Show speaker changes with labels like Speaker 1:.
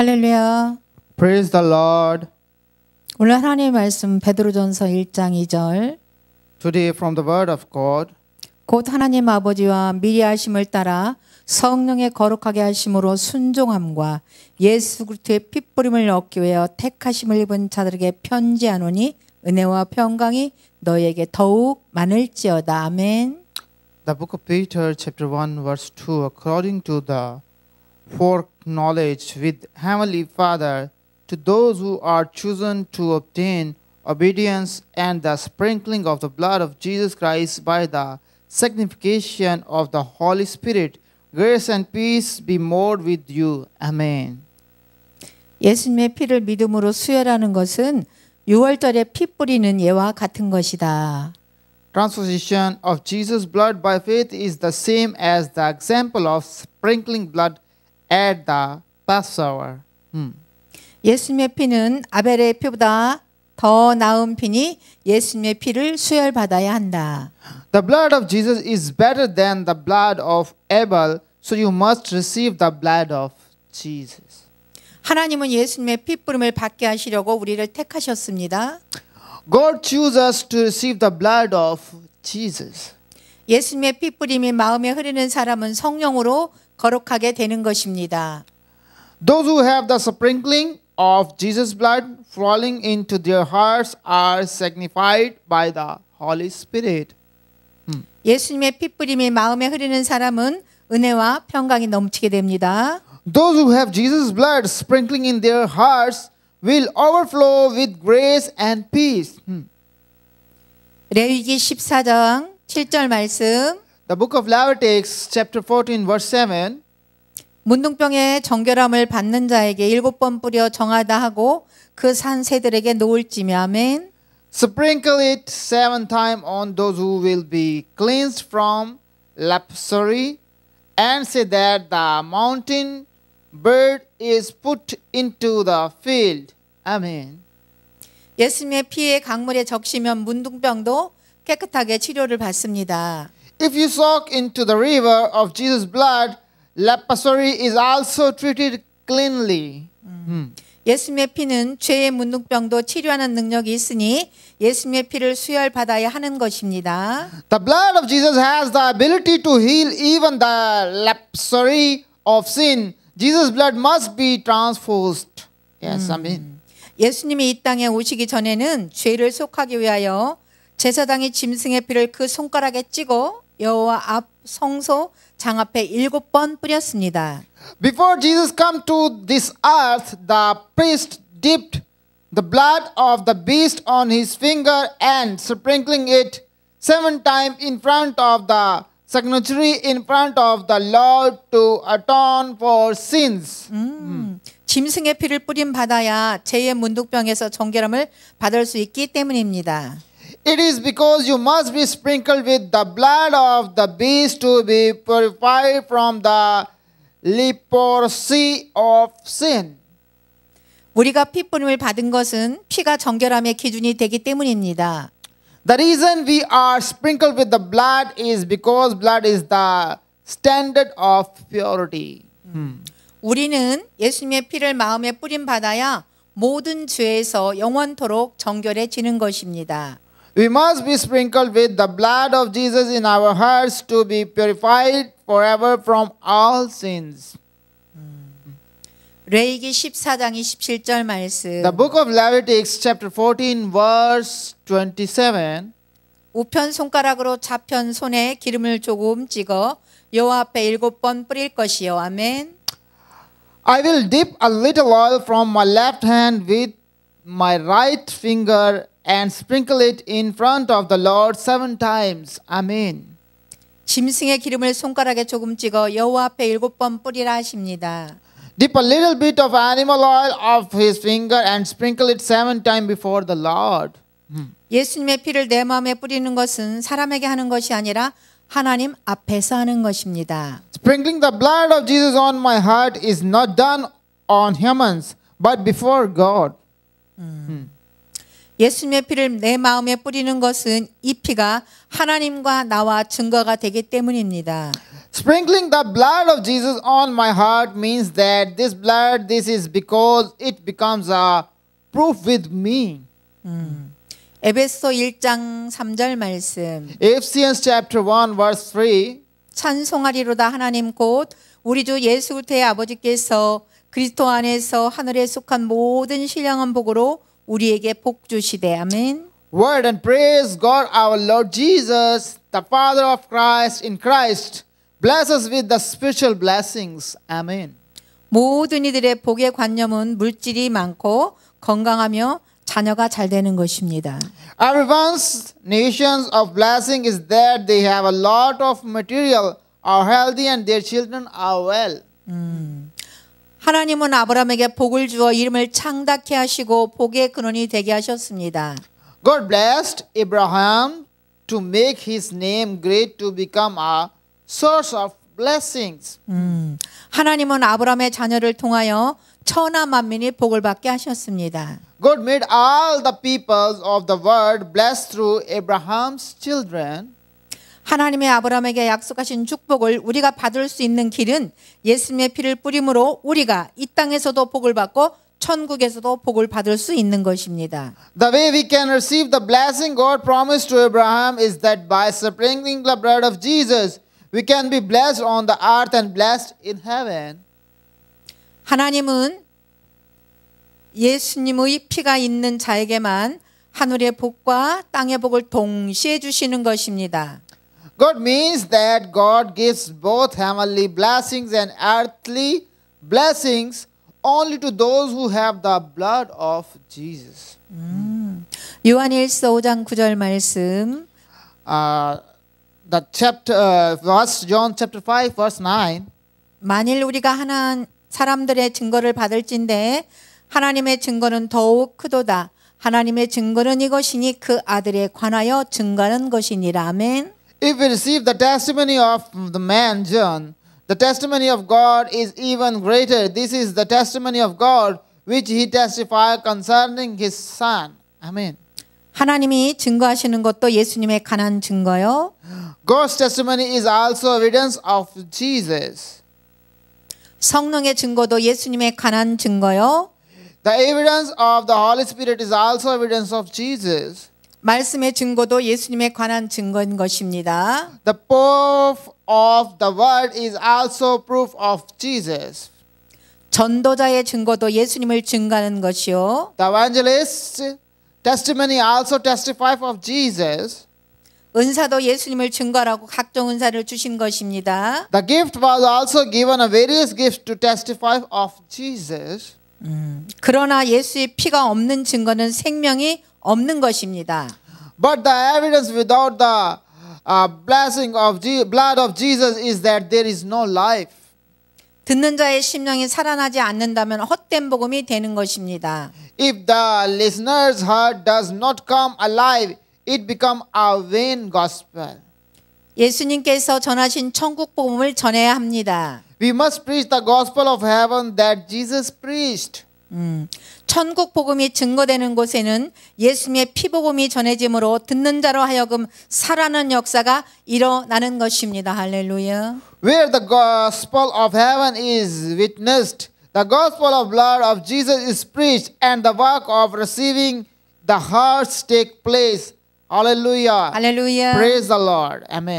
Speaker 1: 할렐루야.
Speaker 2: Praise the Lord.
Speaker 1: 오늘 하나님의 말씀 베드로전서 1장 2절.
Speaker 2: Today, from the Word of God,
Speaker 1: 곧 하나님 아버지와 미리 하심을 따라 성령의 거룩하게 하심으로 순종함과 예수 그리스도의 핏부림을 얻기 위하여 택하심을 입은 자들에게 편지하노니 은혜와 평강이 너희에게 더욱 많을지어다. 아멘.
Speaker 2: the book of Peter, chapter 1, verse 2, according to the foreknowledge with Heavenly Father, to those who are chosen to obtain obedience and the sprinkling of the blood of Jesus Christ by the signification of the Holy Spirit, grace and peace be more with you. Amen.
Speaker 1: 예수님의 피를 믿음으로 수혈하는 것은 6월절에 피 뿌리는 예와 같은 것이다.
Speaker 2: Transposition of Jesus' blood by faith is the same as the example of sprinkling blood at the Passover. Hmm.
Speaker 1: 예수님의 피는 아벨의 피보다 더 나은 피니 예수님의 피를 수혈받아야 한다.
Speaker 2: The blood of Jesus is better than the blood of Abel, so you must receive the blood of Jesus.
Speaker 1: 하나님은 예수님의 피 뿌림을 받게 하시려고 우리를 택하셨습니다.
Speaker 2: God chose us to receive the blood of Jesus.
Speaker 1: 예수님의 피 뿌림이 마음에 흐르는 사람은 성령으로 거룩하게 되는 것입니다.
Speaker 2: Those who have the sprinkling of Jesus' blood falling into their hearts are signified by the Holy Spirit.
Speaker 1: 예수님의 피 뿌림이 마음에 흐르는 사람은 은혜와 평강이 넘치게 됩니다.
Speaker 2: Those who have Jesus' blood sprinkling in their hearts will overflow with grace and peace. Hmm.
Speaker 1: 레위기 14장 7절 말씀
Speaker 2: The book of Leviticus, chapter 14, verse 7.
Speaker 1: 문둥병의 정결함을 받는 자에게 일곱 번 뿌려 정하다 하고 그 산 새들에게 놓을지며 아멘.
Speaker 2: Sprinkle it seven times on those who will be cleansed from leprosy, and say that the mountain bird is put into the field. Amen.
Speaker 1: 예수님의 피에 강물에 적시면 문둥병도 깨끗하게 치료를 받습니다.
Speaker 2: If you soak into the river of Jesus' blood, leprosy is also treated cleanly.
Speaker 1: 예수님의 피는 죄의 문둥병도 치료하는 능력이 있으니 예수님의 피를 수혈받아야 하는 것입니다.
Speaker 2: The blood of Jesus has the ability to heal even the leprosy of sin. Jesus' blood must be transfused. Yes, amen.
Speaker 1: 예수님이 이 땅에 오시기 전에는 죄를 속하기 위하여 제사장이 짐승의 피를 그 손가락에 찍어 여호와 앞 성소 장 앞에 일곱 번 뿌렸습니다.
Speaker 2: Before Jesus come to this earth, the priest dipped the blood of the beast on his finger and sprinkling it seven times in front of the sanctuary in front of the Lord to atone for sins.
Speaker 1: 짐승의 피를 뿌림 받아야 죄의 문둥병에서 정결함을 받을 수 있기 때문입니다.
Speaker 2: It is because you must be sprinkled with the blood of the beast to be purified from the leprosy of sin.
Speaker 1: 우리가 피 뿌림을 받은 것은 피가 정결함의 기준이 되기 때문입니다.
Speaker 2: The reason we are sprinkled with the blood is because blood is the standard of purity.
Speaker 1: 우리는 예수님의 피를 마음에 뿌림 받아야 모든 죄에서 영원토록 정결해지는 것입니다.
Speaker 2: We must be sprinkled with the blood of Jesus in our hearts to be purified forever from all sins.
Speaker 1: 레이기 14장 27절 말씀.
Speaker 2: The book of Leviticus, chapter 14, verse 27.
Speaker 1: 우편 손가락으로 좌편 손에 기름을 조금 찍어 여호와 앞에 일곱 번 뿌릴 것이요. 아멘.
Speaker 2: I will dip a little oil from my left hand with my right finger and sprinkle it in front of the Lord seven times. Amen.
Speaker 1: 짐승의 기름을 손가락에 조금 찍어 여호와 앞에 일곱 번 뿌리라 하십니다.
Speaker 2: Dip a little bit of animal oil of his finger and sprinkle it seven times before the Lord.
Speaker 1: 예수님의 피를 내 마음에 뿌리는 것은 사람에게 하는 것이 아니라 하나님 앞에서 하는 것입니다.
Speaker 2: Sprinkling the blood of Jesus on my heart is not done on humans, but before God.
Speaker 1: 예수님의 피를 내 마음에 뿌리는 것은 이 피가 하나님과 나와 증거가 되기 때문입니다.
Speaker 2: Sprinkling the blood of Jesus on my heart means that this blood, this is because it becomes a proof with me.
Speaker 1: 에베소 1장 3절 말씀.
Speaker 2: Ephesians chapter 1 verse 3
Speaker 1: 찬송하리로다 하나님 곧 우리 주 예수 그리스도의 아버지께서 그리스도 안에서 하늘에 속한 모든 신령한 복으로 우리에게 복 주시되 아멘.
Speaker 2: Word and praise God our Lord Jesus, the Father of Christ in Christ. Bless us with the spiritual blessings. Amen.
Speaker 1: 모든 이들의 복의 관념은 물질이 많고 건강하며 자녀가 잘 되는 것입니다.
Speaker 2: Everyone's nations of blessing is that they have a lot of material, are healthy, and their children are well.
Speaker 1: 하나님은 아브라함에게 복을 주어 이름을 창답케 하시고 복의 근원이 되게 하셨습니다.
Speaker 2: God blessed Abraham to make his name great to become a source of blessings.
Speaker 1: 음, 하나님은 아브라함의 자녀를 통하여 천하 만민이 복을 받게 하셨습니다.
Speaker 2: God made all the peoples of the world blessed through Abraham's children.
Speaker 1: 하나님의 아브라함에게 약속하신 축복을 우리가 받을 수 있는 길은 예수님의 피를 뿌림으로 우리가 이 땅에서도 복을 받고 천국에서도 복을 받을 수 있는 것입니다.
Speaker 2: The way we can receive the blessing God promised to Abraham is that by sprinkling the blood of Jesus, we can be blessed on the earth and blessed in heaven.
Speaker 1: 하나님은 예수님의 피가 있는 자에게만 하늘의 복과 땅의 복을 동시에 주시는 것입니다.
Speaker 2: God means that God gives both heavenly blessings and earthly blessings only to those who have the blood of Jesus.
Speaker 1: 요한일서 5장 9절 말씀
Speaker 2: Uh, the chapter, uh, verse John chapter 5, verse 9.
Speaker 1: 만일 우리가 하나 사람들의 증거를 받을진대 하나님의 증거는 더욱 크도다. 하나님의 증거는 이것이니 그 아들에 관하여 증거하는 것이니라. 아멘.
Speaker 2: If we receive the testimony of the man John, the testimony of God is even greater. This is the testimony of God which he testified concerning his son. Amen.
Speaker 1: 하나님이 증거하시는 것도 예수님의 관한 증거요.
Speaker 2: God's testimony is also evidence of Jesus.
Speaker 1: 성령의 증거도 예수님의 관한 증거요.
Speaker 2: The evidence of the Holy Spirit is also evidence of Jesus.
Speaker 1: 말씀의 증거도 예수님에 관한 증거인 것입니다.
Speaker 2: The proof of the word is also proof of Jesus.
Speaker 1: 전도자의 증거도 예수님을 증거하는 것이요.
Speaker 2: The evangelist's testimony also testifies of Jesus.
Speaker 1: 은사도 예수님을 증거하라고 각종 은사를 주신 것입니다.
Speaker 2: The gift was also given a various gifts to testify of Jesus.
Speaker 1: 그러나 예수의 피가 없는 증거는 생명이 없는 것입니다.
Speaker 2: But the evidence without the uh, blessing of Je- blood of Jesus is that there is no life.
Speaker 1: 듣는 자의 심령이 살아나지 않는다면 헛된 복음이 되는 것입니다.
Speaker 2: If the listener's heart does not come alive, it become a vain gospel.
Speaker 1: 예수님께서 전하신 천국 복음을 전해야 합니다.
Speaker 2: We must preach the gospel of heaven that Jesus preached.
Speaker 1: 음, 천국 복음이 증거되는 곳에는 예수님의 피복음이 전해짐으로 듣는 자로 하여금 살아나는 역사가 일어나는 것입니다. 할렐루야.
Speaker 2: Where the gospel of heaven is witnessed, the gospel of blood of Jesus is preached, and the work of receiving the hearts take place. Hallelujah.
Speaker 1: 할렐루야.
Speaker 2: Praise the Lord. Amen.